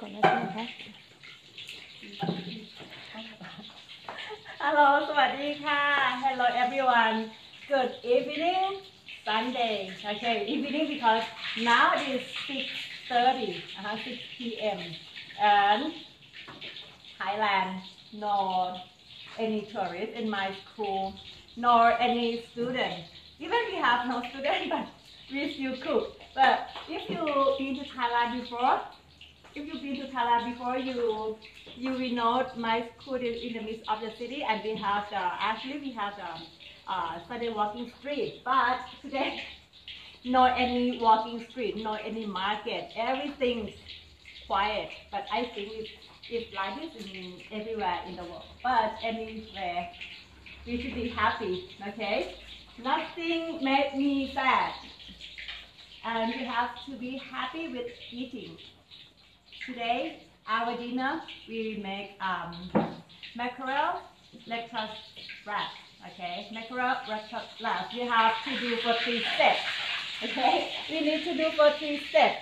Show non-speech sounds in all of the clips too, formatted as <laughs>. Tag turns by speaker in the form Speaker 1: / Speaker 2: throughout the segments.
Speaker 1: ก่อนนะใช่ไหมคะ
Speaker 2: Hello สวัสดีค่ะ Hello everyone Good evening Sunday Okay evening because now it is 6:30 uh, 6 p.m. and Thailand nor any tourist in my school nor any student even we have no student <laughs> but we still cook but if you been to Thailand before if you've been to Thailand before, you you will know my school is in the midst of the city, and we have the actually we have the uh, Sunday walking street. But today, <laughs> no any walking street, no any market. Everything's quiet. But I think it's, it's like this in everywhere in the world. But anywhere, we should be happy. Okay, nothing made me sad, and we have to be happy with eating. Today, our dinner, we make um, mackerel lettuce wrap. Okay, mackerel lettuce wrap. We have to do for three steps. Okay, we need to do for three steps.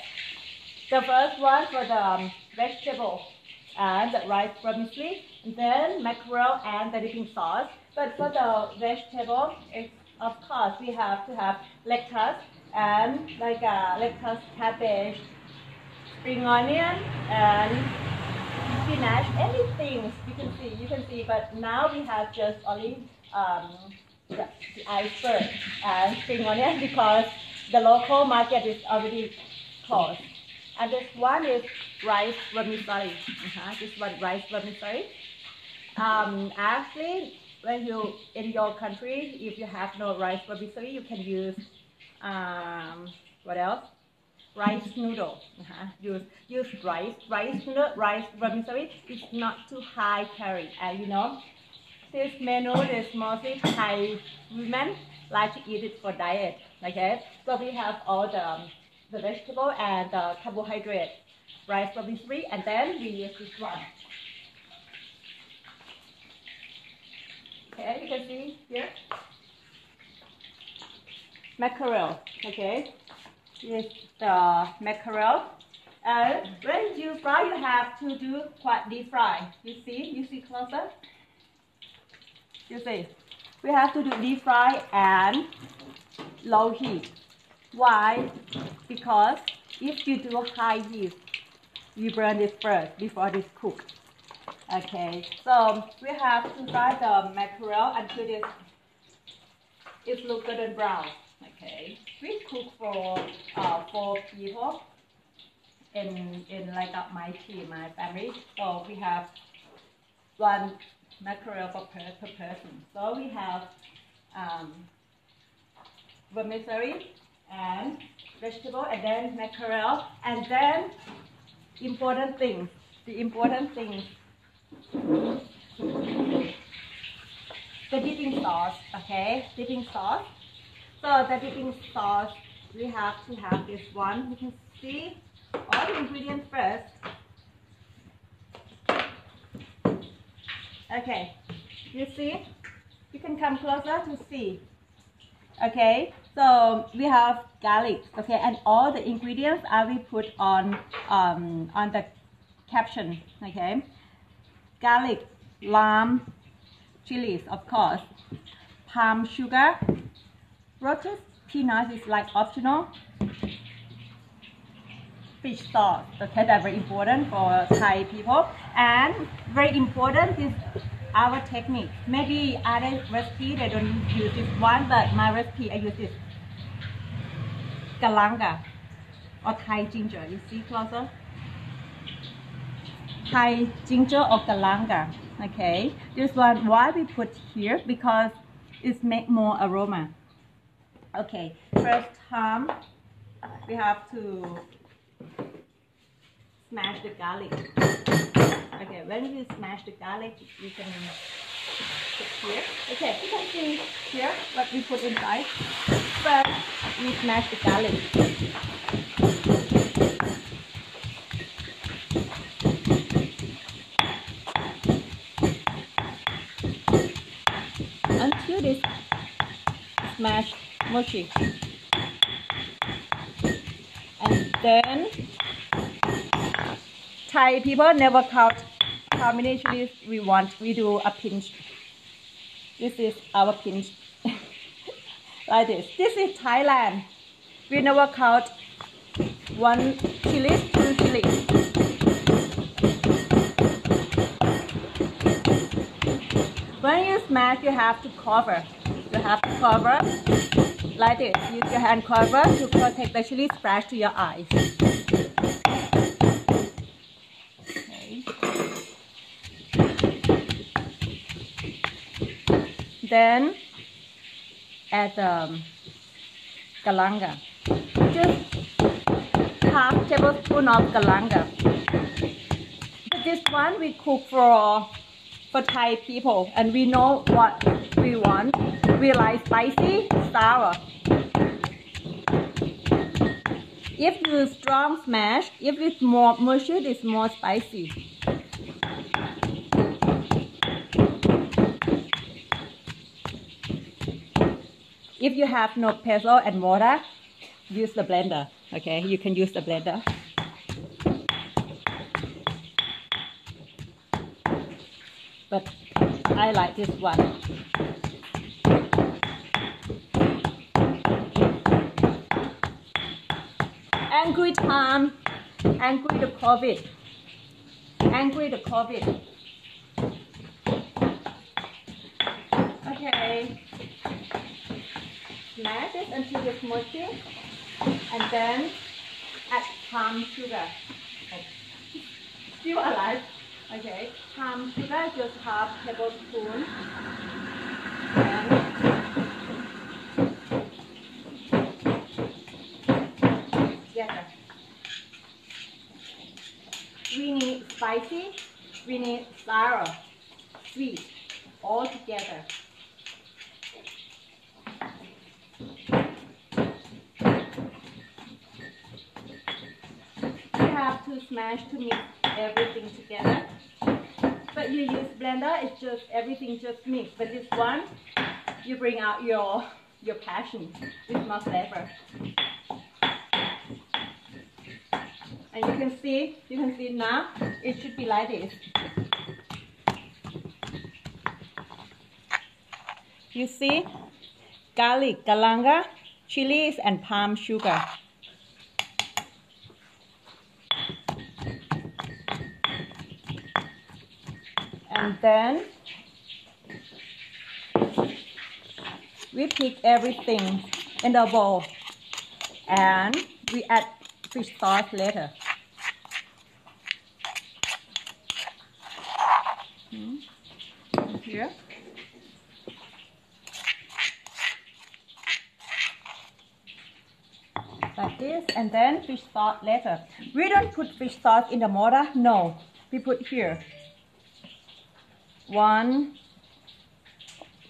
Speaker 2: The first one for the um, vegetable and the rice vermicelli, then mackerel and the dipping sauce. But for the vegetable, it's, of course, we have to have lettuce and like a lettuce cabbage spring onion and spinach, anything you can see, you can see. But now we have just only um, the, the iceberg and spring onion <laughs> because the local market is already closed. And this one is rice vermicelli. Uh-huh. This one rice vermicelli. Um, actually, when you in your country, if you have no rice vermicelli, you can use um, what else? Rice noodle. Uh-huh. Use use rice rice noodle rice vermicelli. It's not too high calorie. And you know, this menu is mostly Thai women like to eat it for diet. Okay, so we have all the um, the vegetable and the carbohydrate, rice vermicelli, and then we use this one. Okay, you can see here. Mackerel. Okay, is the mackerel. And when you fry, you have to do quite deep fry. You see, you see closer. You see, we have to do deep fry and low heat. Why? Because if you do high heat, you burn it first before it is cooked. Okay, so we have to fry the mackerel until it is look golden brown. Okay, we cook for uh, four people in in like uh, my team, my family. So we have one mackerel per, per, per person. So we have um, vermicelli and vegetable, and then mackerel, and then important things. The important things. The dipping sauce, okay? Dipping sauce. So the dipping sauce, we have to have this one. You can see all the ingredients first. Okay, you see? You can come closer to see. Okay, so we have garlic. Okay, and all the ingredients I will put on um, on the caption. Okay, garlic, lime, chilies, of course, palm sugar, roasted peanuts is like optional. Fish sauce, okay, that's very important for Thai people. And very important is our technique. Maybe other recipe they don't use this one, but my recipe I use this. Galanga or Thai ginger. You see closer? Thai ginger or galanga. Okay, this one why we put here because it make more aroma. Okay, first time we have to smash the garlic. Okay, when you smash the garlic, you can put here. Okay, you can see here what we put inside. First, we smash the garlic. Until this smash mushy. And then Thai people never count how many chilies we want. We do a pinch. This is our pinch. <laughs> like this. This is Thailand. We never count one chilies, two chilies. When you smash, you have to cover. You have to cover like this. Use your hand cover to protect the chili splash to your eyes. Then add um, galanga. Just half tablespoon of galanga. This one we cook for for Thai people and we know what we want. We like spicy, sour. If you strong smash, if it's more mushy, it's more spicy. If you have no pestle and mortar, use the blender. Okay, you can use the blender. But I like this one. Angry time, angry the COVID, angry the COVID. Okay, smash it until it's mushy, and then add palm sugar. Still alive. Okay, um, sugar just half tablespoon. And together. We need spicy, we need sour, sweet, all together. Have to smash to mix everything together. But you use blender, it's just everything just mixed. But this one, you bring out your your passion with more flavor. And you can see, you can see now, it should be like this. You see, garlic, galanga, chilies, and palm sugar. And then we pick everything in the bowl and we add fish sauce later. Hmm. Here. Like this, and then fish sauce later. We don't put fish sauce in the mortar, no. We put here. One,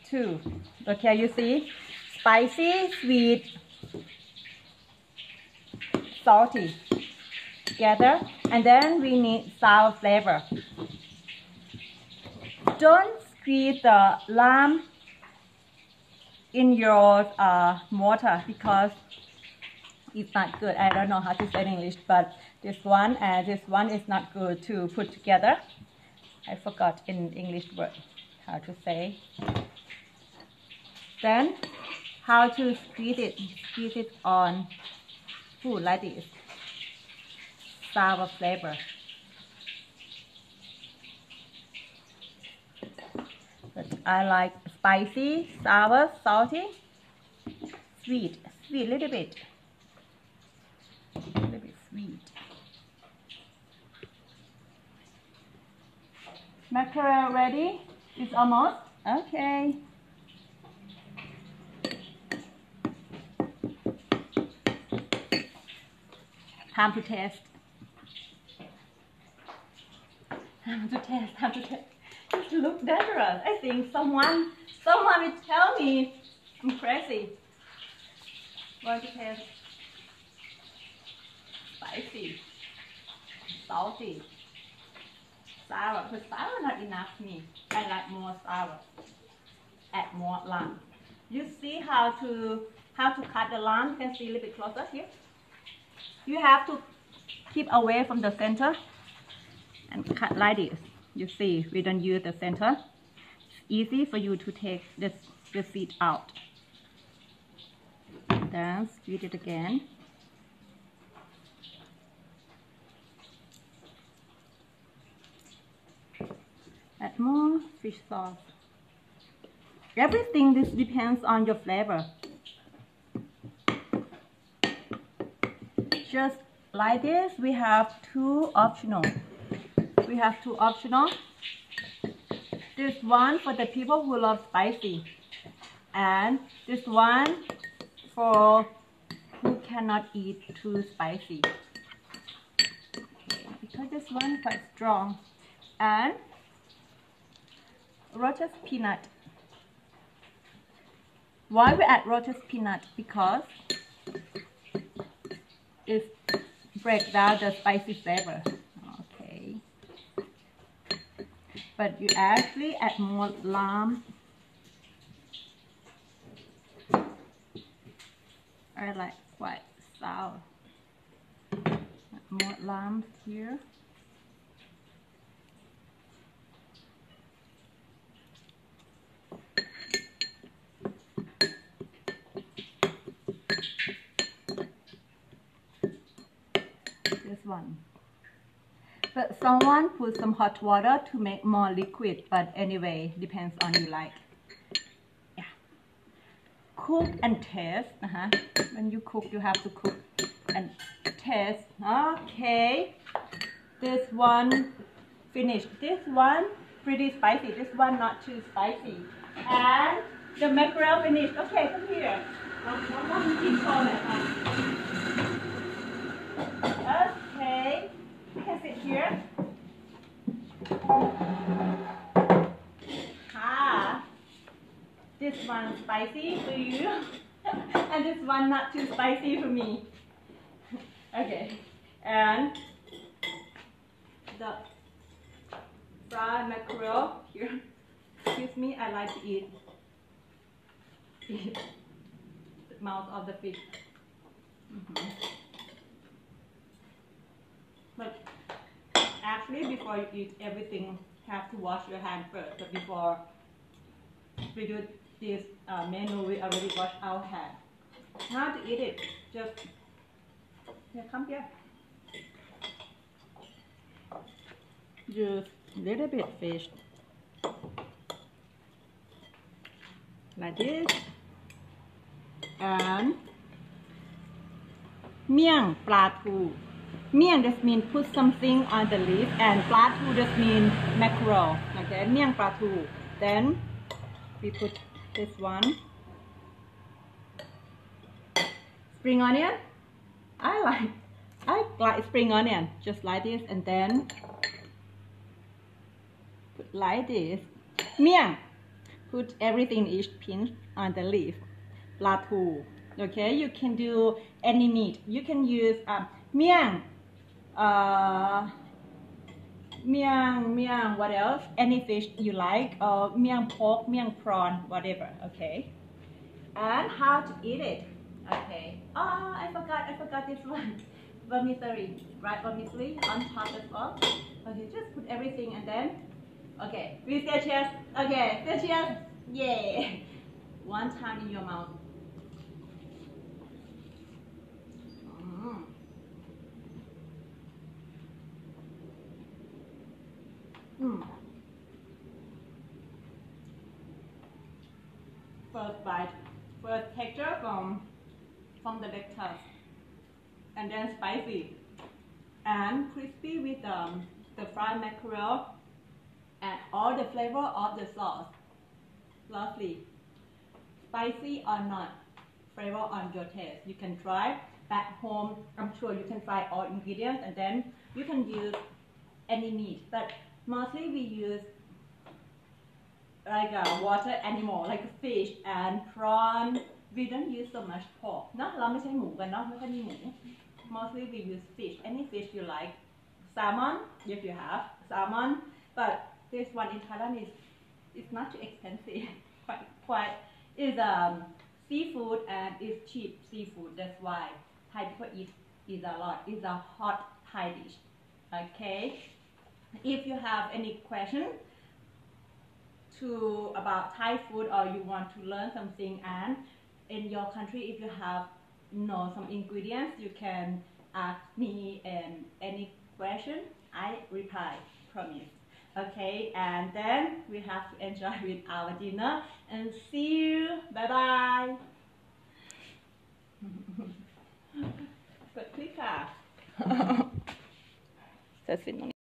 Speaker 2: two. Okay, you see? Spicy, sweet, salty together. And then we need sour flavor. Don't squeeze the lime in your uh, mortar because it's not good. I don't know how to say in English, but this one and this one is not good to put together. I forgot in English word how to say. Then how to squeeze it, squeeze it on food like this. Sour flavor. But I like spicy, sour, salty, sweet, sweet little bit. A little bit sweet. Mackerel ready? It's almost? Okay. Time to test. Time to test, time to test. It looks dangerous. I think someone, someone will tell me I'm crazy. Going to test. Spicy, salty, sour. But sour not enough me. I like more sour. Add more lime. You see how to how to cut the lime? You can see a little bit closer here. You have to keep away from the center. and cut like this. You see, we don't use the center. It's easy for you to take this the seed out. Then squeeze it again. Add more fish sauce. Everything this depends on your flavor. Just like this, we have two optional. We have two optional. This one for the people who love spicy. And this one for who cannot eat too spicy. Because this one is quite strong. And roasted peanut. Why we add roasted peanut? Because it breaks down the spicy flavor. Okay. But you actually add more lime. I like quite sour. More lime here. One. But someone put some hot water to make more liquid, but anyway, depends on you like. Yeah. Cook and taste. Uh -huh. When you cook, you have to cook and taste. Okay. This one finished. This one pretty spicy. This one not too spicy. And the mackerel finished. Okay, come here. Okay, you can sit here. Ah, this one spicy for you, <laughs> and this one not too spicy for me. Okay, and the fried mackerel here. Excuse me, I like to eat, <laughs> the mouth of the fish. Mm -hmm. But actually, before you eat everything, have to wash your hand first. But before we do this uh, menu, we already wash our hand. Now to eat it, just here, come here. Just little bit fish. Like this. And miang เมี่ Mian just mean put something on the leaf and platu just mean mackerel. Okay, mian platu. Then we put this one. Spring onion. I like I like spring onion just like this and then put like this. Mian. Put everything each pinch on the leaf. Platu. Okay, you can do any meat. You can use um, mian uh, miang, miang, what else? Any fish you like, or miang pork, miang prawn, whatever, okay? And how to eat it, okay? Oh, I forgot, I forgot this <laughs> one. Vermicelli, right? Vermicelli on top as well. Okay, just put everything and then, okay, we say cheers. Okay, say cheers. Yay! <laughs> One time in your mouth. Mm. Mm. First bite, first texture from from the lettuce, and then spicy, and crispy with um, the fried mackerel, and all the flavor of the sauce. Lovely. Spicy or not, flavor on your taste. You can try at home. I'm sure you can try all ingredients, and then you can use any meat, but Mostly we use like a water animal like fish and prawn we don't use so much pork เนอะเราไม่ใช่หมูกันเนาะไม่ค่อยมีหมู mostly we use fish any fish you like salmon if you have salmon but this one in Thailand is it's not too expensive <laughs> quite quite is um seafood and it's cheap seafood that's why Thai people eat is a lot it's a hot Thai dish okay if you have any question to about Thai food or you want to learn something and in your country if you have you know some ingredients you can ask me um, any question I reply promise. Okay and then we have to enjoy <laughs> with our dinner and see you. Bye bye กดคลิกค่ะเสร็จสิ้นตรงนี้